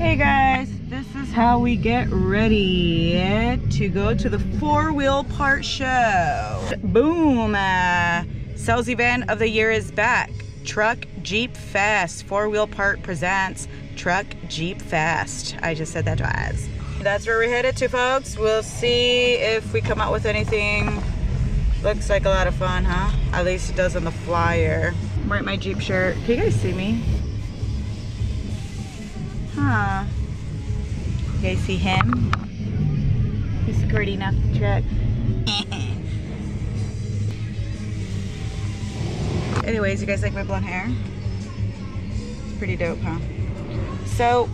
Hey guys, this is how we get ready to go to the four wheel part show. Boom! Uh, sales event of the year is back. Truck Jeep Fest. Four wheel part presents Truck Jeep Fest. I just said that twice. That's where we're headed to, folks. We'll see if we come out with anything. Looks like a lot of fun, huh? At least it does on the flyer. I'm wearing my Jeep shirt. Can you guys see me? You guys see him? He's skirting off the truck. Anyways, you guys like my blonde hair? It's pretty dope, huh? So,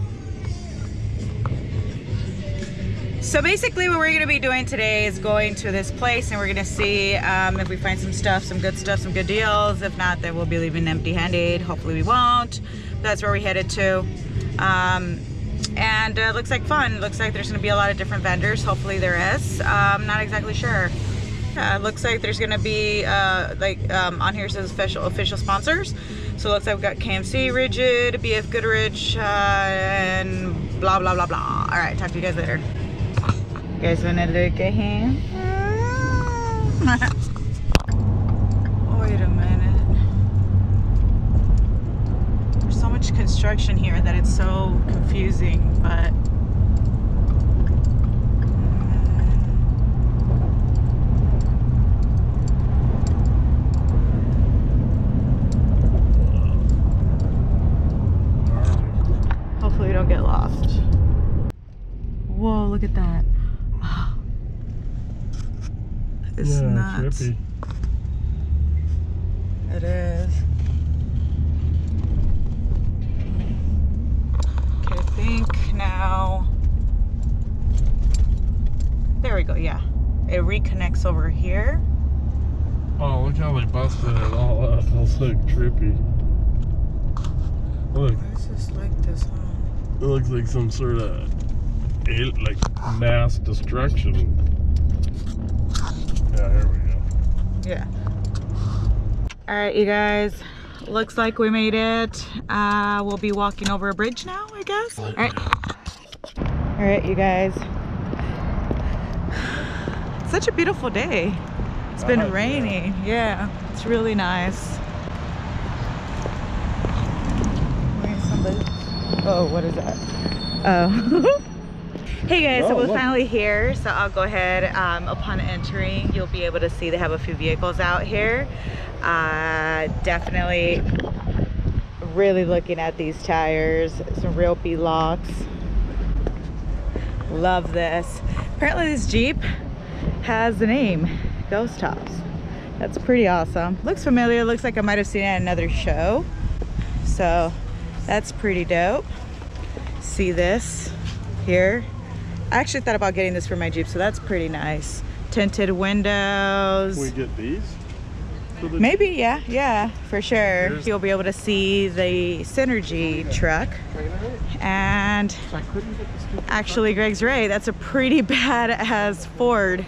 so basically what we're gonna be doing today is going to this place and we're gonna see um, if we find some stuff, some good stuff, some good deals. If not, then we'll be leaving empty-handed. Hopefully we won't. That's where we headed to. Um, and uh, looks like fun. Looks like there's gonna be a lot of different vendors. Hopefully there is. I'm not exactly sure. Uh, looks like there's gonna be uh, like um, on here says official official sponsors. So it looks like we've got KMC, Rigid, BF Goodrich, uh, and blah blah blah blah. All right, talk to you guys later. You guys wanna look at him? Wait a minute. There's so much construction here that it's so confusing, but. Hopefully we don't get lost. Whoa, look at that. It's yeah, nuts. trippy. It is. Okay, I think now. There we go, yeah. It reconnects over here. Oh, look how they busted it all up. That's like trippy. Look, Why is this like this, huh? it looks like some sort of like mass destruction. Yeah, here we go. Yeah. All right, you guys. Looks like we made it. Uh, we'll be walking over a bridge now, I guess. All right. All right, you guys. It's such a beautiful day. It's been Uh-huh, yeah. Yeah, it's really nice. Wearing some boots. Oh, what is that? Oh. hey guys, so Oh, we're look. finally here. So I'll go ahead. Um, upon entering, you'll be able to see they have a few vehicles out here. Uh, definitely really looking at these tires. Some real beadlocks. Love this. Apparently this Jeep has the name Ghost Tops. That's pretty awesome. Looks familiar. Looks like I might have seen it at another show. So that's pretty dope. See this here. I actually thought about getting this for my Jeep, so that's pretty nice. Tinted windows. We get these? Maybe, yeah, yeah, for sure. You'll be able to see the Synergy truck. And actually, Greg's right. That's a pretty badass Ford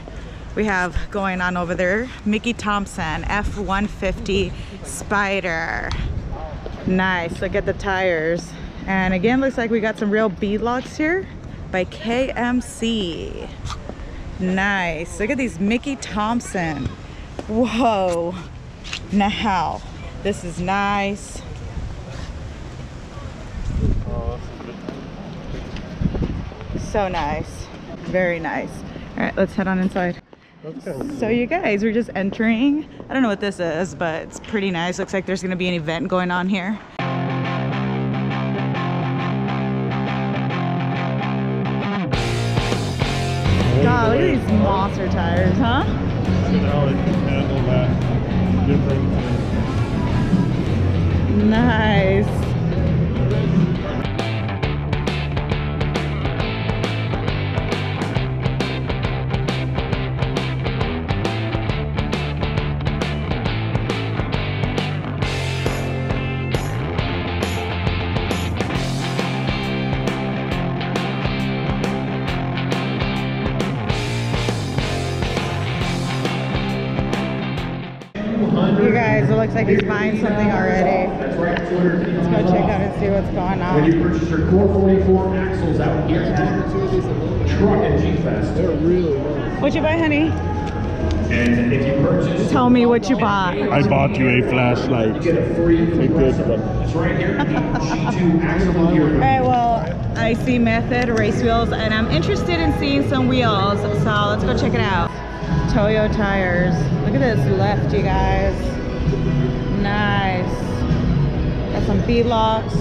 we have going on over there. Mickey Thompson F-150 Spider. Nice, look at the tires. And again, looks like we got some real beadlocks here by KMC. Nice, look at these Mickey Thompson. Whoa. Now, this is nice. So nice. Very nice. All right, let's head on inside. of So you guys, we're just entering. I don't know what this is, but it's pretty nice. Looks like there's gonna be an event going on here. God, look at these monster tires, huh? Nice. You guys, it looks like he's buying something already. That's right, 200 Let's go check out and see what's going on. When you purchase your core 44 axles out here at Truck and Jeep Fest. They're really nice. What'd you buy, honey? And if you purchase, Tell me what you bought. I bought you a flashlight. you get a free A good one. It's right here, the G2 axle gear. All right, well, I see Method race wheels, and I'm interested in seeing some wheels, so let's go check it out. Toyo tires. Look at this left, you guys. Nice. Got some beadlocks.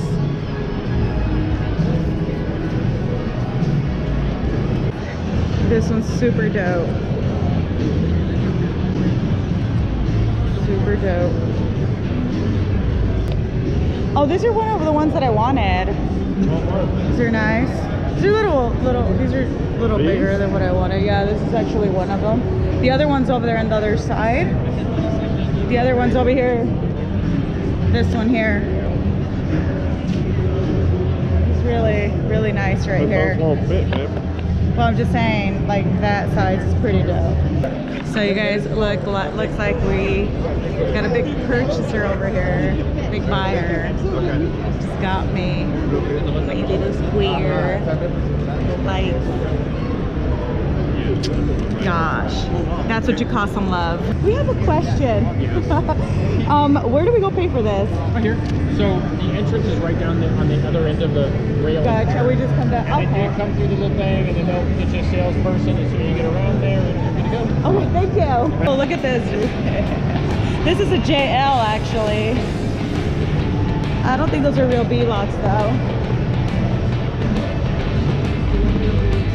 This one's super dope. Super dope. Oh, these are one of the ones that I wanted. These are nice. These are little, little. These are a little bigger than what I wanted. Yeah, this is actually one of them. The other one's over there on the other side. The other one's over here. This one here. It's really, really nice right here. Well, I'm just saying, like that size is pretty dope. So you guys look looks like we got a big purchaser over here, big buyer. Just got me my little square. Like, gosh, that's what you call some love. We have a question. um, where do we go pay for this? Right here. So the entrance is right down the, on the other end of the rail. Gotcha. We just come down. And then you Okay. come through the little thing, and then they'll get you a salesperson as soon as you get around there, and you're good to go. Okay, thank you. Oh, look at this. this is a JL actually. I don't think those are real beadlocks though.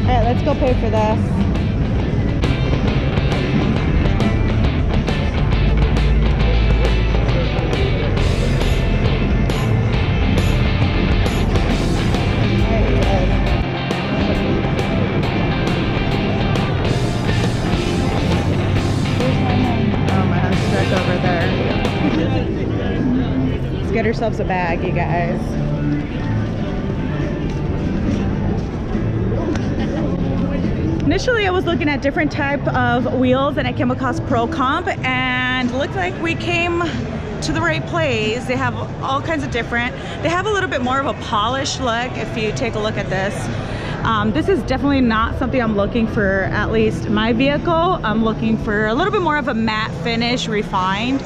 All right, let's go pay for this. There. Ourselves a bag, you guys. Initially, I was looking at different type of wheels and I came across Pro Comp and looked like we came to the right place. They have all kinds of different. They have a little bit more of a polished look if you take a look at this. Um, this is definitely not something I'm looking for, at least my vehicle. I'm looking for a little bit more of a matte finish, refined.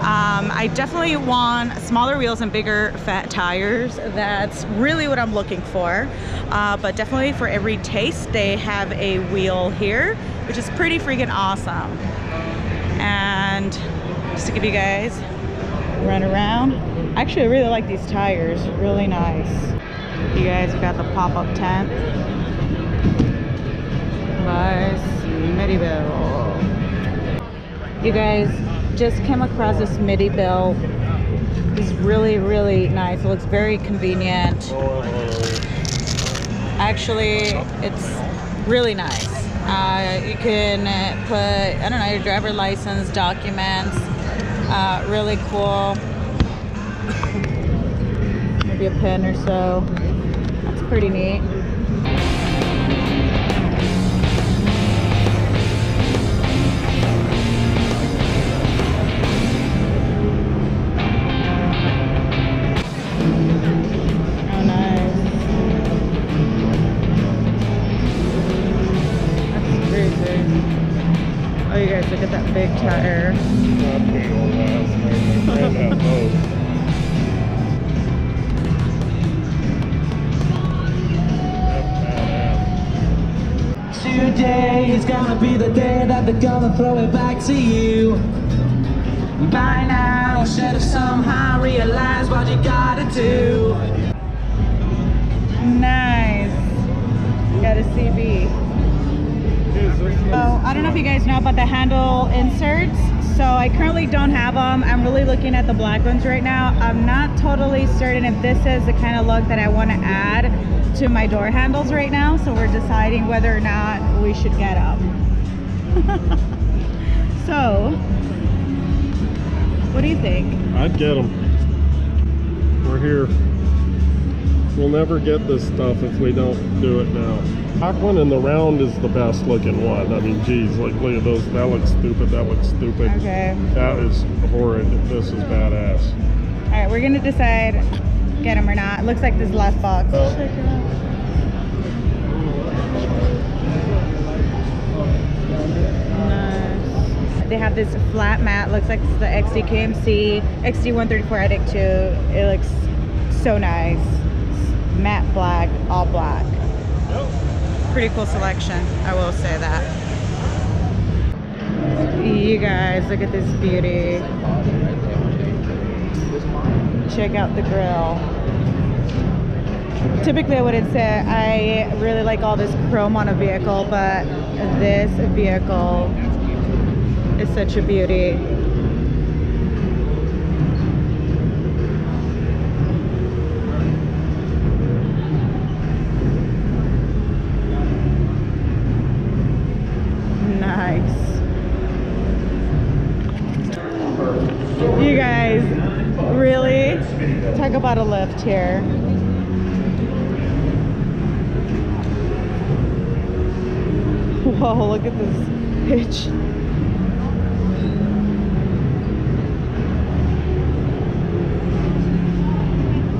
Um, I definitely want smaller wheels and bigger fat tires. That's really what I'm looking for. Uh, but definitely for every taste, they have a wheel here, which is pretty freaking awesome. And just to give you guys a run around, actually I really like these tires, really nice. You guys got the pop-up tent by Smittybilt. You guys just came across this Smittybilt. It's really, really nice. It looks very convenient. Actually, it's really nice. Uh, you can put, I don't know, your driver license, documents. Uh, really cool. Maybe a pen or so. That's pretty neat. Tire. Today is gonna be the day that they're gonna throw it back to you. By now, should have somehow realized what you gotta do. Nice. Got a CB. So I don't know if you guys know about the handle inserts. So I currently don't have them. I'm really looking at the black ones right now. I'm not totally certain if this is the kind of look that I want to add to my door handles right now. So we're deciding whether or not we should get them. so, what do you think? I'd get them. We're here. We'll never get this stuff if we don't do it now. One in the round is the best looking one. I mean, geez, like look at those. That looks stupid. That looks stupid. Okay. That is horrid. This is badass. All right, we're gonna decide get them or not. Looks like this last box. Oh. Check it out. Nice. They have this flat mat. Looks like it's the XD KMC XD134 Edit 2. It looks so nice. Matte black, all black. Pretty cool selection. I will say that. You guys, look at this beauty. Check out the grill. Typically, I wouldn't say I really like all this chrome on a vehicle, but this vehicle is such a beauty. Nice. You guys, really? A lift here. Whoa, look at this hitch.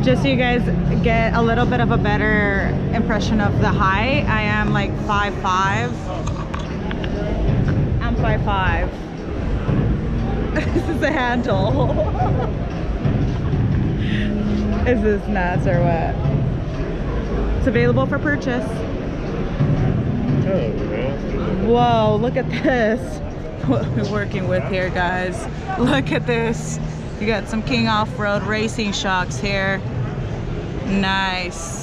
Just so you guys get a little bit of a better impression of the height, I am like 5'5". I'm 5'5". this is a handle. is this nuts or what? It's available for purchase. Whoa, look at this. What we're working with here, guys. Look at this. You got some King Off-Road racing shocks here. Nice.